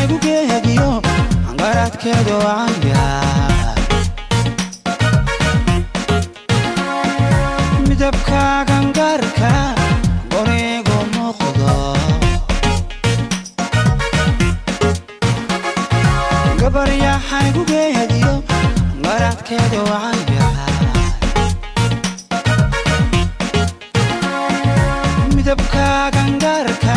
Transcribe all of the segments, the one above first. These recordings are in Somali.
haygu geediyo garadkeedu wacaya midabkaagan gaarka gorigu muuqdo gabarya haygu geediyo garadkeedu wacaya midabkaagan gaarka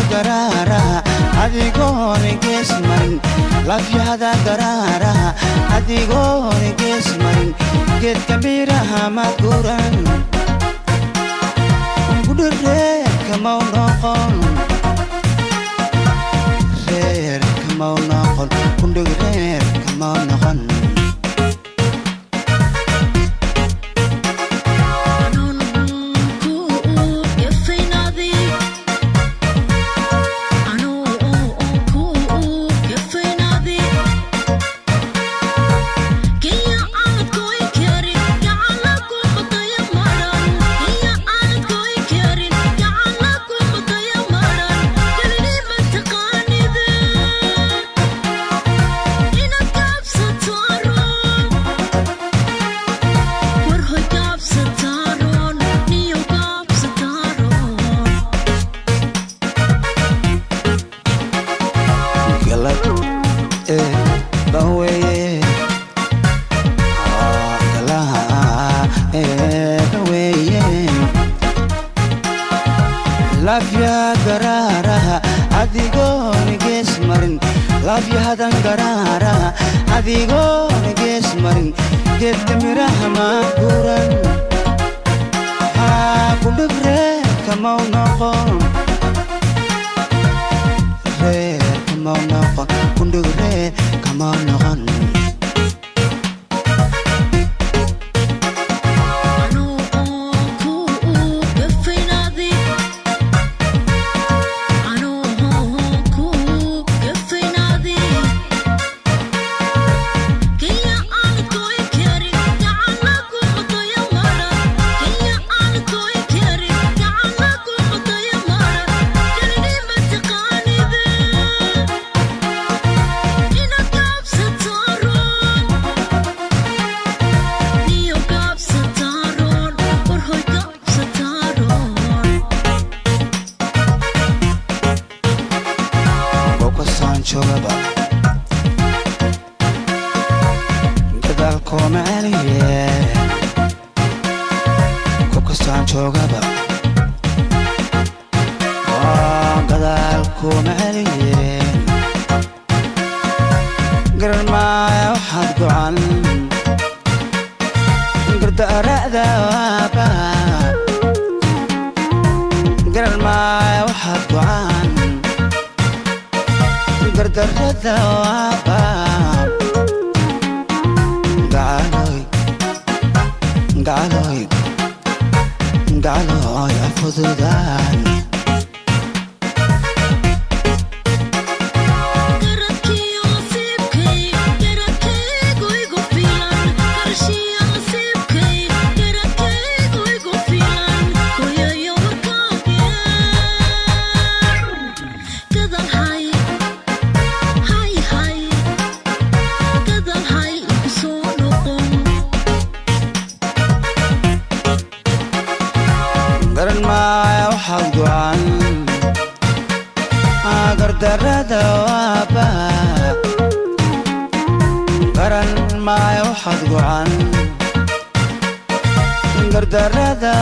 lafyaha garaaraha adigoona gees marin lafyahada garaaraha adigoona gees marin geedka miraha maguran gudhireedka mau noqon reer kamau noqon lafya garaaraha adigoona gees marin lafyahadan garaaraha adigoona gees marin geedka miraha maaguran haa kundhig reer kamau noqon gadaalkooma celiye kobkasaan joogaba Waa gadaalkooma celiye garan maaya waxaad gocan gardarada waaba garan maayo waxaad go'aan gardarada waaba galoy galoy for the dance maayo waxaad go'an gardarada waaba garan maayo waxaad go'an gardarada